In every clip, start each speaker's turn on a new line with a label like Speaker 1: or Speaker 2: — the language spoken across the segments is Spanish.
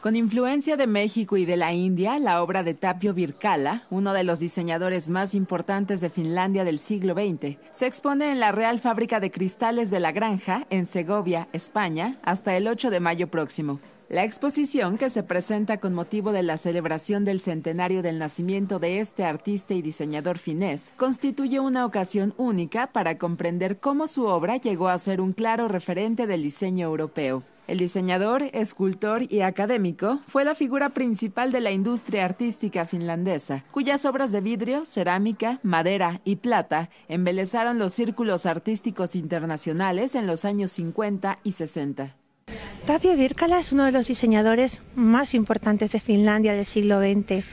Speaker 1: Con influencia de México y de la India, la obra de Tapio Virkala, uno de los diseñadores más importantes de Finlandia del siglo XX, se expone en la Real Fábrica de Cristales de la Granja, en Segovia, España, hasta el 8 de mayo próximo. La exposición, que se presenta con motivo de la celebración del centenario del nacimiento de este artista y diseñador finés, constituye una ocasión única para comprender cómo su obra llegó a ser un claro referente del diseño europeo. El diseñador, escultor y académico fue la figura principal de la industria artística finlandesa, cuyas obras de vidrio, cerámica, madera y plata embelezaron los círculos artísticos internacionales en los años 50 y 60.
Speaker 2: Tapio Virkala es uno de los diseñadores más importantes de Finlandia del siglo XX.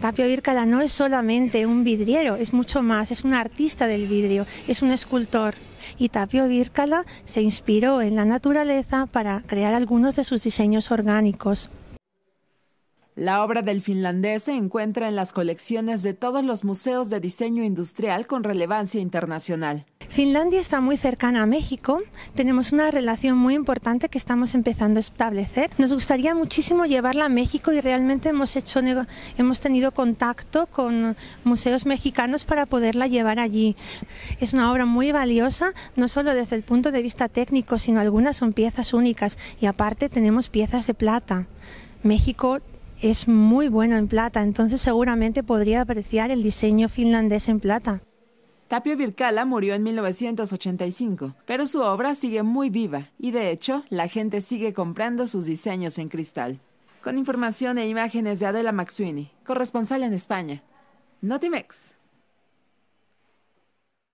Speaker 2: Tapio Virkala no es solamente un vidriero, es mucho más, es un artista del vidrio, es un escultor. Y Tapio Virkala se inspiró en la naturaleza para crear algunos de sus diseños orgánicos.
Speaker 1: La obra del finlandés se encuentra en las colecciones de todos los museos de diseño industrial con relevancia internacional.
Speaker 2: Finlandia está muy cercana a México, tenemos una relación muy importante que estamos empezando a establecer. Nos gustaría muchísimo llevarla a México y realmente hemos, hecho, hemos tenido contacto con museos mexicanos para poderla llevar allí. Es una obra muy valiosa, no solo desde el punto de vista técnico, sino algunas son piezas únicas y aparte tenemos piezas de plata. México es muy bueno en plata, entonces seguramente podría apreciar el diseño finlandés en plata.
Speaker 1: Tapio Virkala murió en 1985, pero su obra sigue muy viva y de hecho la gente sigue comprando sus diseños en cristal. Con información e imágenes de Adela Maxuini, corresponsal en España. Notimex.